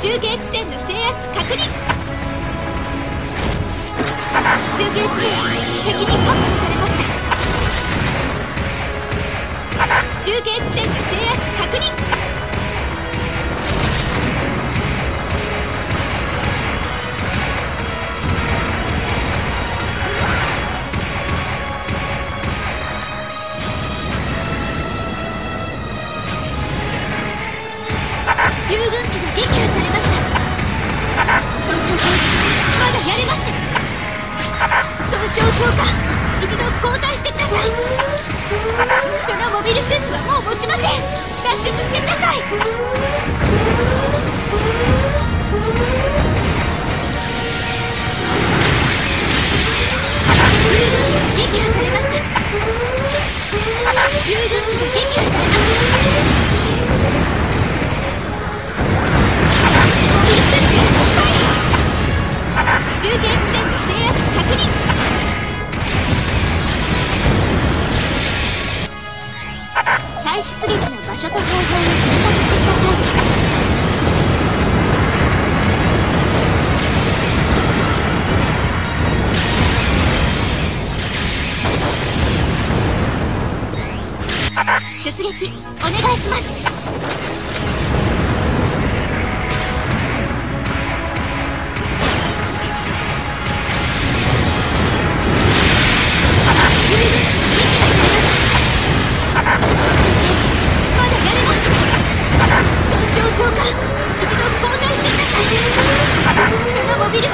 中継地点の制圧確認。中継地点敵に確保されました。中継地点の制圧確認。強化一度交代してください。そのモビルスーツはもう持ちません。脱出してください。再出撃の場所と方法を選択してください出撃お願いします。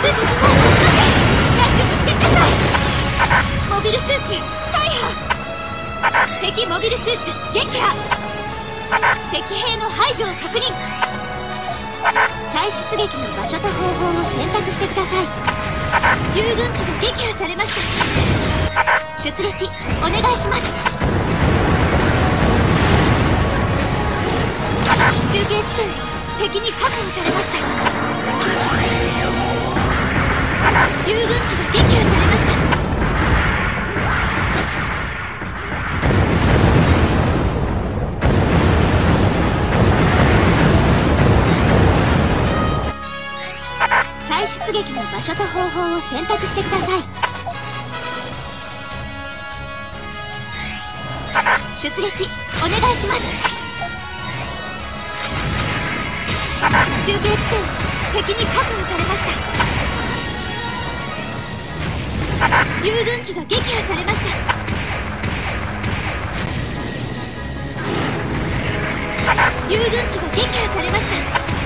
スーツを装着します。脱出してください。モビルスーツ待機敵モビルスーツ撃破敵兵の排除を確認再出撃の場所と方法を選択してください遊軍機が撃破されました出撃お願いします中継地点敵に確保されました遊軍機が撃破されました。出撃の場所と方法を選択してください。出撃お願いします。中継地点敵に確保されました。遊軍機が撃破されました。遊軍機が撃破されました。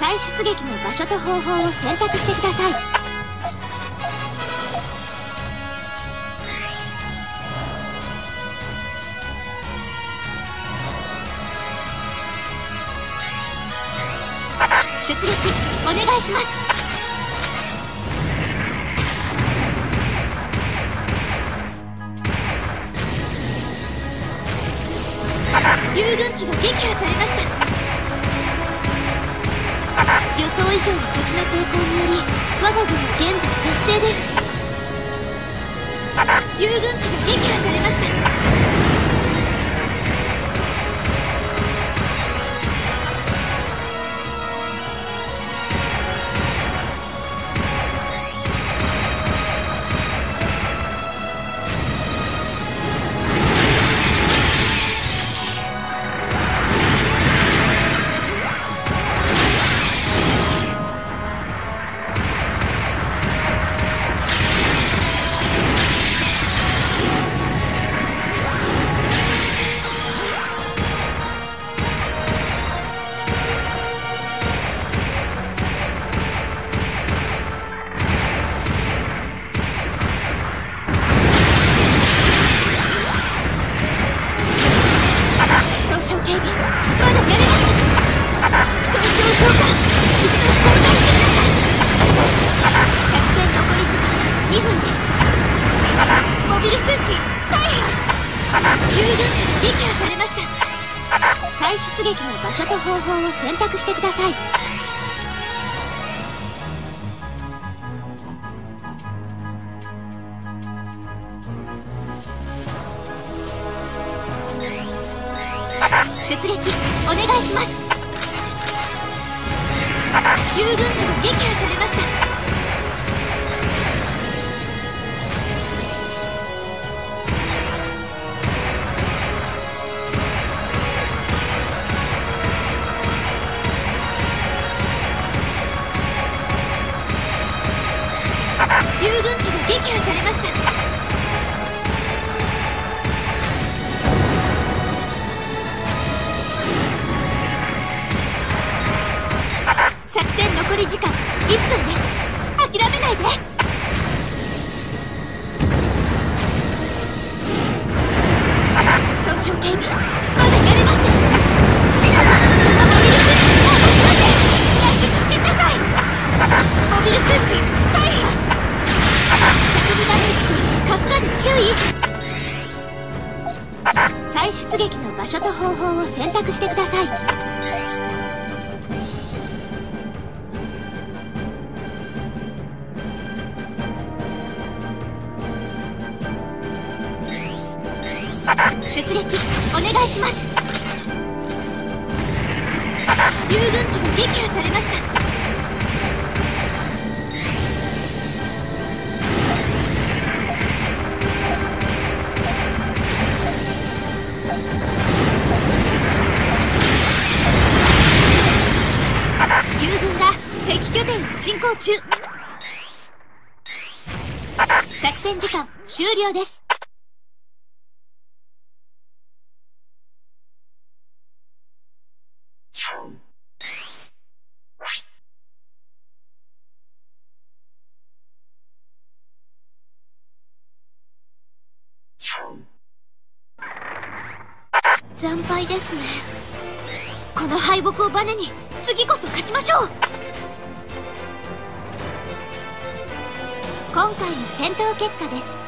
出撃の場所と方法を選択してください。出撃お願いします。遊軍機が撃破されました。予想以上の敵の抵抗により我が軍は現在劣勢です。遊軍機が撃破されましたモビルスーツ大破遊軍機が撃破されました。再出撃の場所と方法を選択してください。出撃お願いします。遊軍機が撃破されました。り時間1分です。諦めないで。総称警備出撃お願いします。遊軍機が撃破されました。友軍が敵拠点へ進行中。作戦時間終了です。惨敗ですね。この敗北をバネに次こそ勝ちましょう。今回の戦闘結果です。